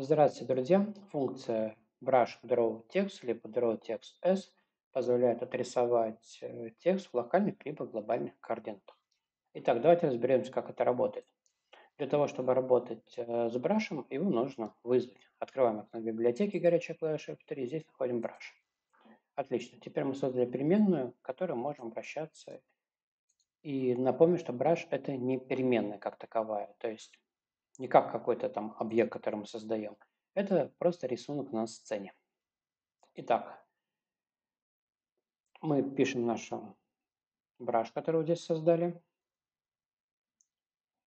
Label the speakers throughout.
Speaker 1: Здравствуйте, друзья! Функция brush draw text либо draw text s позволяет отрисовать э, текст в локальных либо глобальных координатах. Итак, давайте разберемся, как это работает. Для того, чтобы работать э, с брашем, его нужно вызвать. Открываем окно библиотеки, горячая клавиша F3, здесь находим brush. Отлично. Теперь мы создали переменную, к которой можем обращаться. И напомню, что brush это не переменная как таковая. То есть не как какой-то там объект, который мы создаем. Это просто рисунок на сцене. Итак, мы пишем наш браш, который вот здесь создали,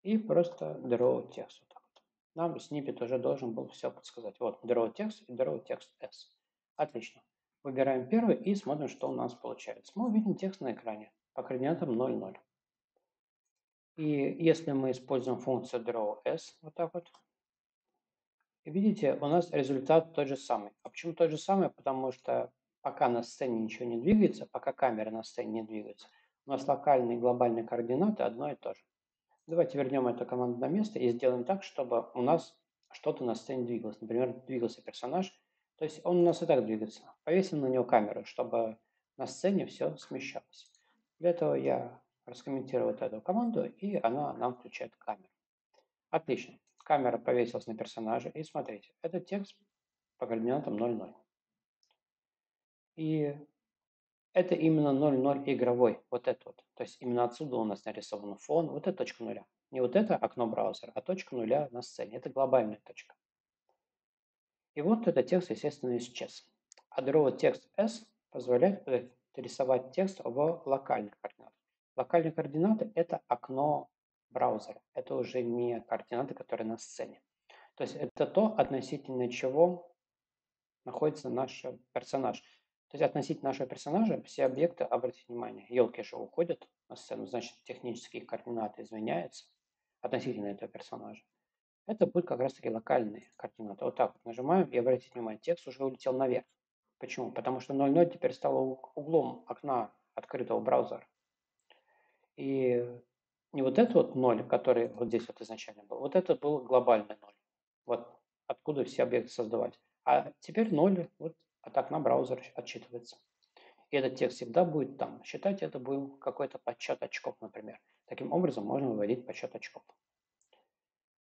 Speaker 1: и просто draw text. Вот так вот. Нам снипет уже должен был все подсказать. Вот draw text и draw text s. Отлично. Выбираем первый и смотрим, что у нас получается. Мы увидим текст на экране по координатам 0, 0. И если мы используем функцию drawS, вот так вот, видите, у нас результат тот же самый. А почему тот же самый? Потому что пока на сцене ничего не двигается, пока камера на сцене не двигается, у нас локальные и глобальные координаты одно и то же. Давайте вернем эту команду на место и сделаем так, чтобы у нас что-то на сцене двигалось. Например, двигался персонаж, то есть он у нас и так двигается. Повесим на него камеру, чтобы на сцене все смещалось. Для этого я раскомментировать эту команду, и она нам включает камеру. Отлично. Камера повесилась на персонажа. И смотрите, этот текст по координатам 0,0. И это именно 0,0 игровой. Вот это вот. То есть именно отсюда у нас нарисован фон. Вот это точка нуля. Не вот это окно браузера, а точка нуля на сцене. Это глобальная точка. И вот этот текст, естественно, исчез. А draw text S позволяет рисовать текст в локальных координатах. Локальные координаты – это окно браузера. Это уже не координаты, которые на сцене. То есть это то, относительно чего находится наш персонаж. То есть относительно нашего персонажа все объекты, обратите внимание, елки же уходят на сцену, значит технические координаты изменяются относительно этого персонажа. Это будет как раз таки локальные координаты. Вот так вот нажимаем и обратите внимание, текст уже улетел наверх. Почему? Потому что 0.0 теперь стало углом окна открытого браузера. И не вот этот вот ноль, который вот здесь вот изначально был, вот это был глобальный ноль. Вот откуда все объекты создавать. А теперь ноль, вот а так на браузер отчитывается. И этот текст всегда будет там. Считать это был какой-то подсчет очков, например. Таким образом можно выводить подсчет очков.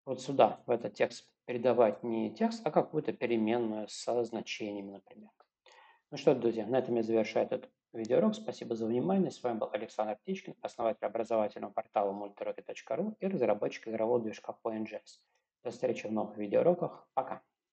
Speaker 1: Вот сюда, в этот текст, передавать не текст, а какую-то переменную со значениями, например. Ну что, друзья, на этом я завершаю этот видеоурок. Спасибо за внимание. С вами был Александр Птичкин, основатель образовательного портала multirocket.ru и разработчик игрового движка PointJS. До встречи в новых видеоуроках. Пока.